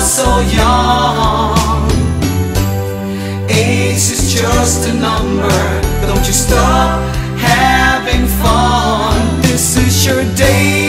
so young. Age is just a number. But Don't you stop having fun. This is your day.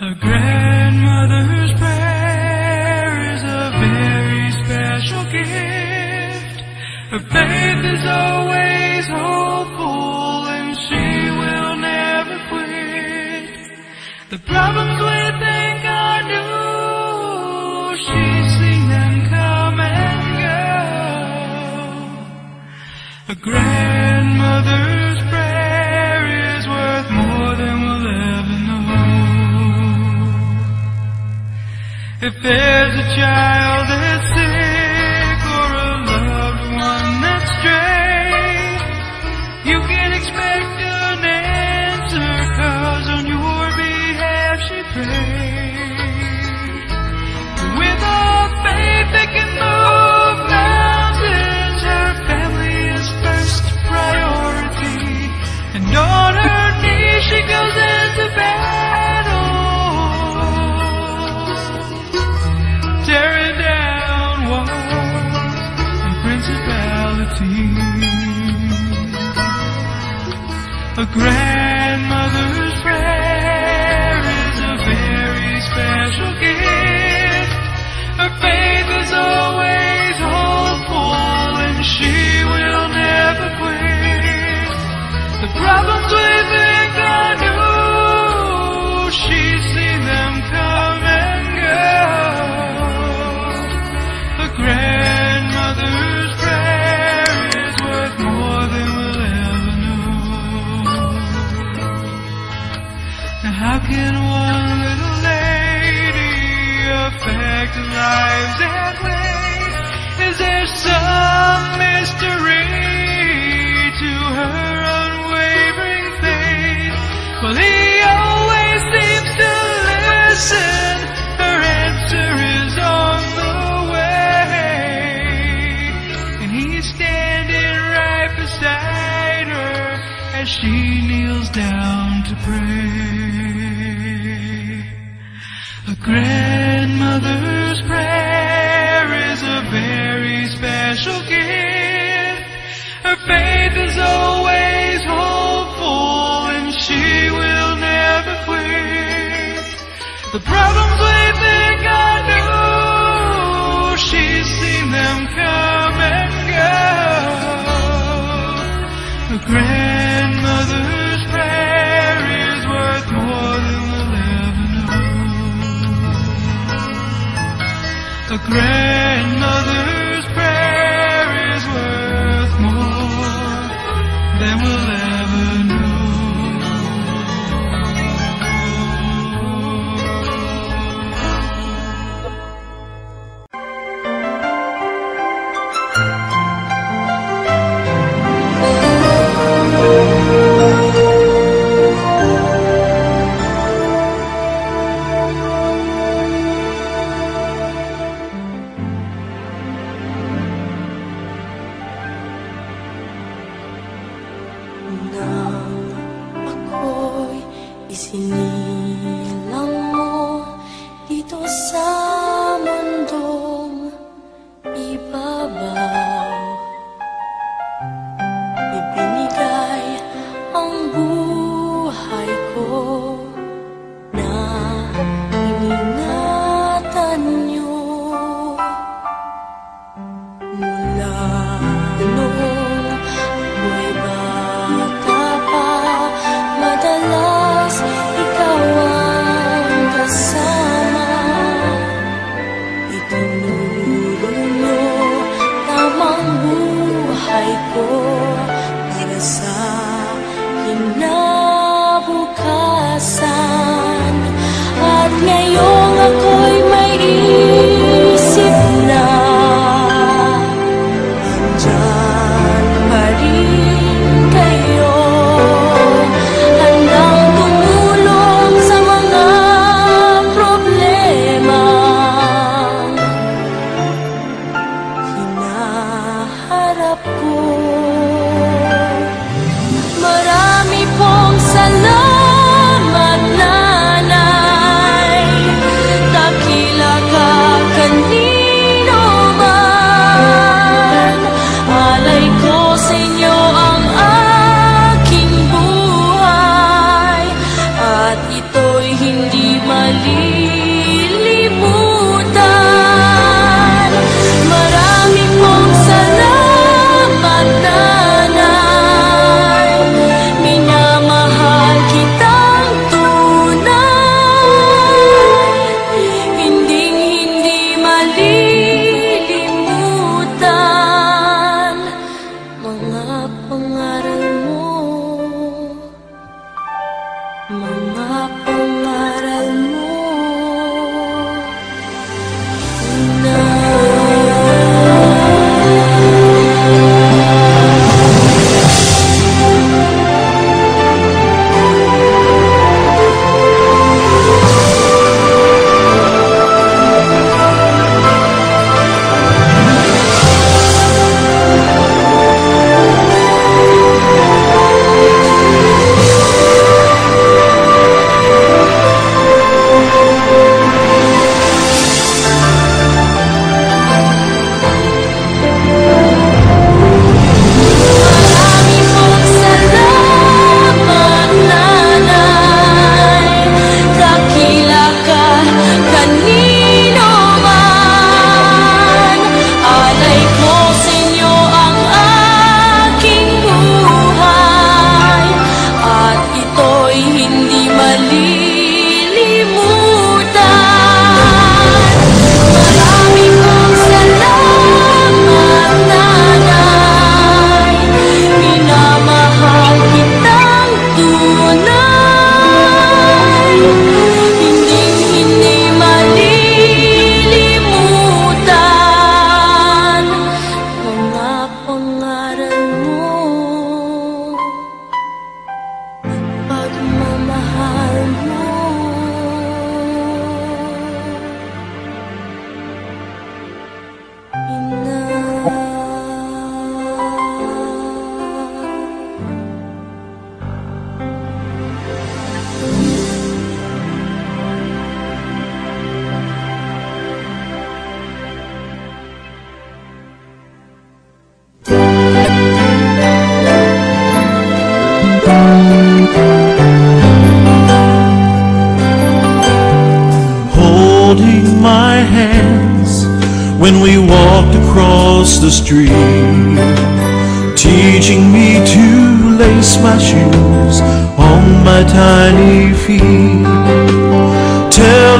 Her grandmother's prayer is a very special gift. Her faith is always hopeful and she will never quit. The problems we think are new, she's seen them come and go. A grandmother's prepares a child to pray. A grandmother's prayer is a very special gift. Her faith is always hopeful and she will never quit. The problems we think are new, she's seen them come and go. A grand a grandmother. feito sal.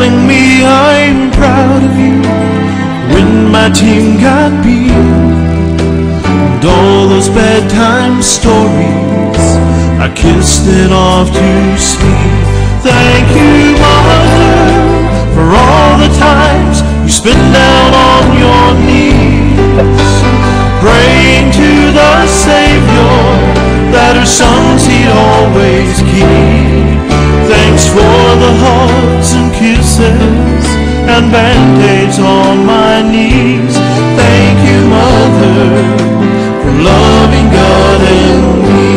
Telling me I'm proud of you when my team got beat, and all those bedtime stories I kissed it off to sleep. Thank you, Mother, for all the times you spent down on your knees, praying to the Savior that her sons he'd always keep. Thanks for the hugs and kisses and band-aids on my knees. Thank you, Mother, for loving God and me.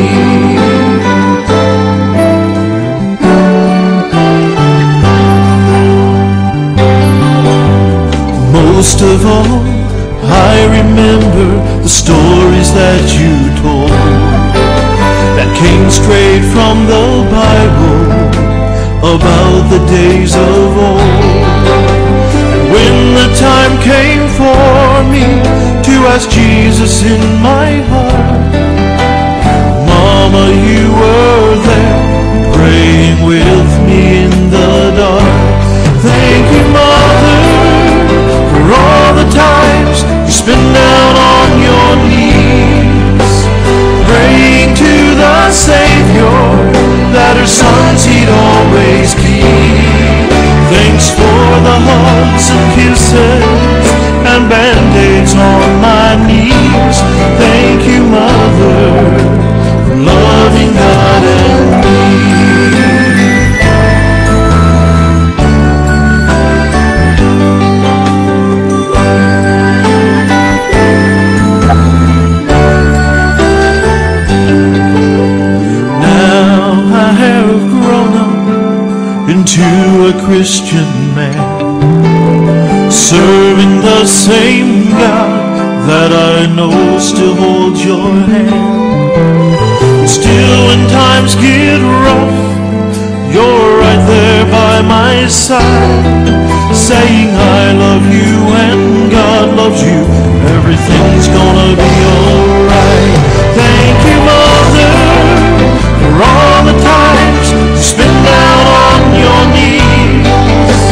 Most of all, I remember the stories that you told that came straight from the Bible about the days of old. When the time came for me to ask Jesus in my heart, Mama, you were there praying with me in the dark. Thank you, Mother, for all the times you spent down on your knees, hugs and still hold your hand. Still, when times get rough, you're right there by my side, saying I love you and God loves you. Everything's gonna be alright. Thank you, Mother, for all the times you spent down on your knees,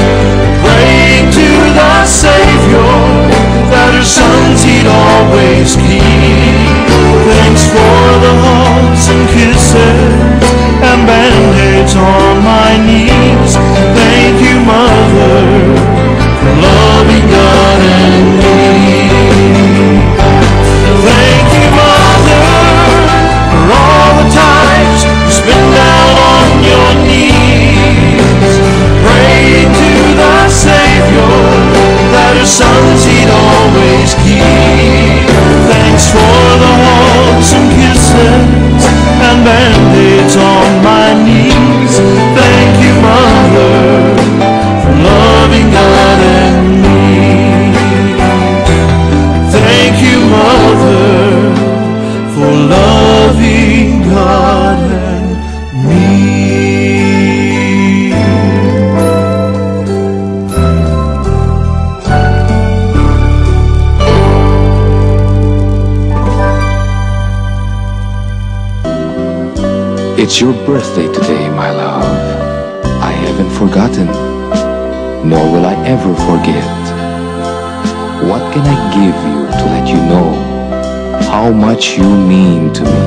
praying to the Savior that her sons he'd always keep. Hugs and kisses and band-aids on my knees. It's your birthday today, my love. I haven't forgotten, nor will I ever forget. What can I give you to let you know how much you mean to me?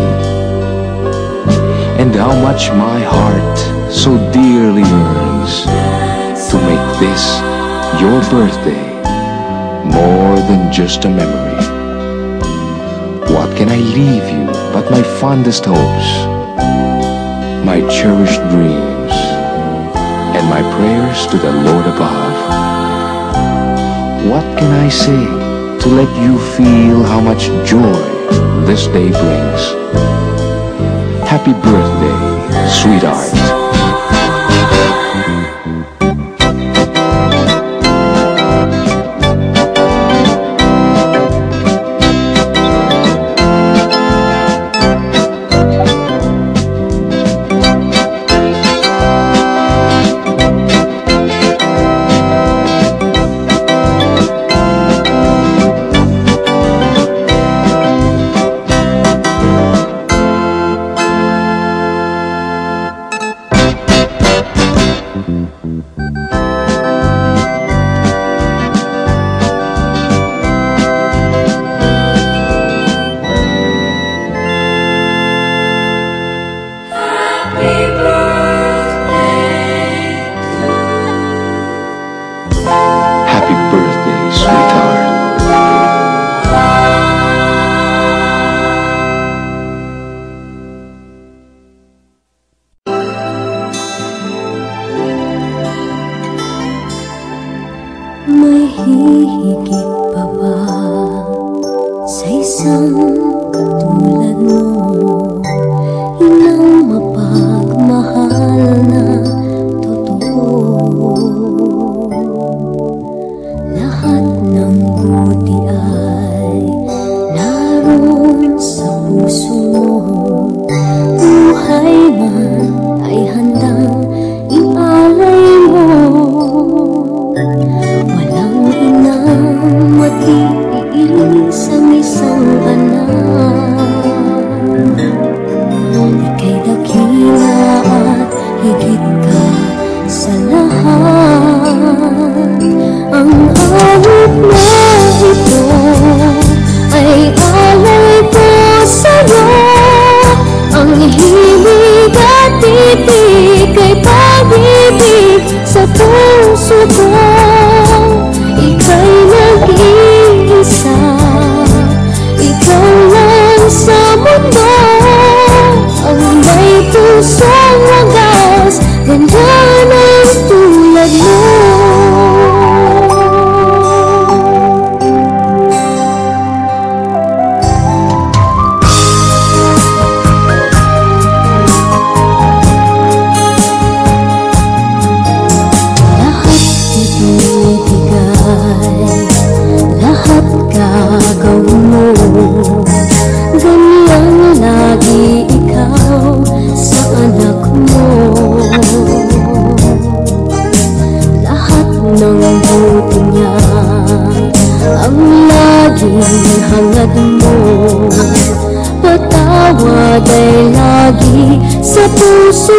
And how much my heart so dearly yearns to make this your birthday more than just a memory. What can I leave you but my fondest hopes? My cherished dreams, and my prayers to the Lord above. What can I say to let you feel how much joy this day brings? Happy birthday, sweetheart. pulso